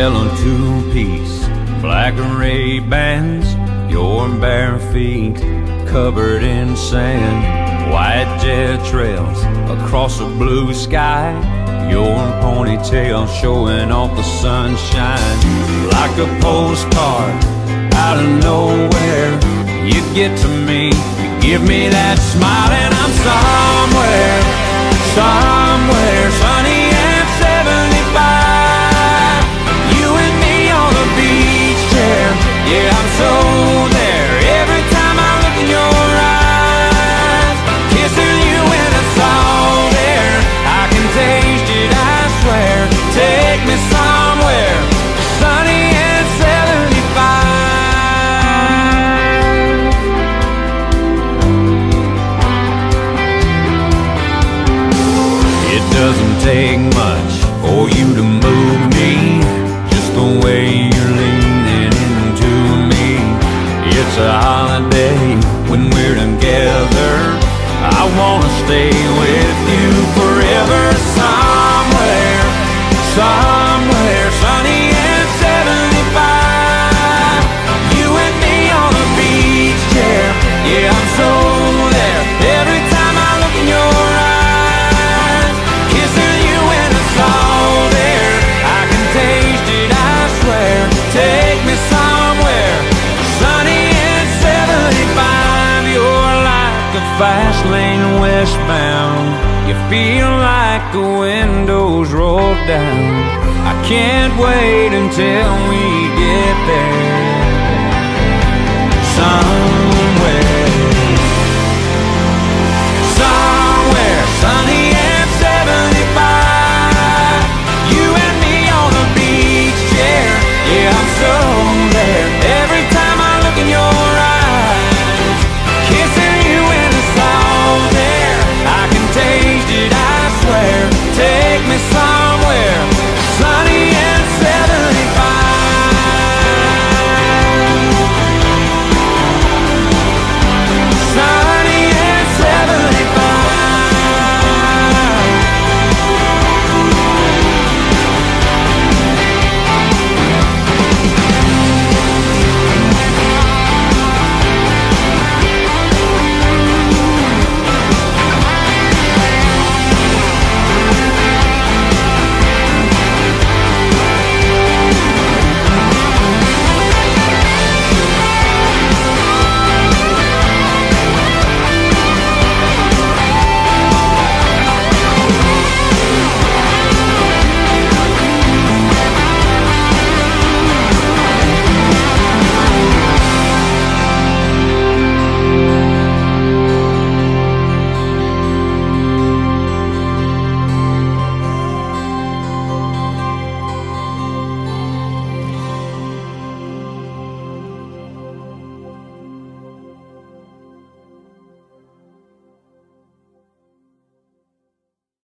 yellow two-piece, black Ray-Bans, your bare feet covered in sand, white jet trails across a blue sky, your ponytail showing off the sunshine. Like a postcard out of nowhere. You get to me, you give me that smile, and I'm somewhere, somewhere yeah, I'm so there. Every time I look in your eyes, kissing you in the salt air, I can taste it, I swear. Take me somewhere, sunny and 75. It doesn't take much together. I wanna stay with you forever, somewhere, somewhere fast lane westbound. You feel like the windows roll down. I can't wait until we get there.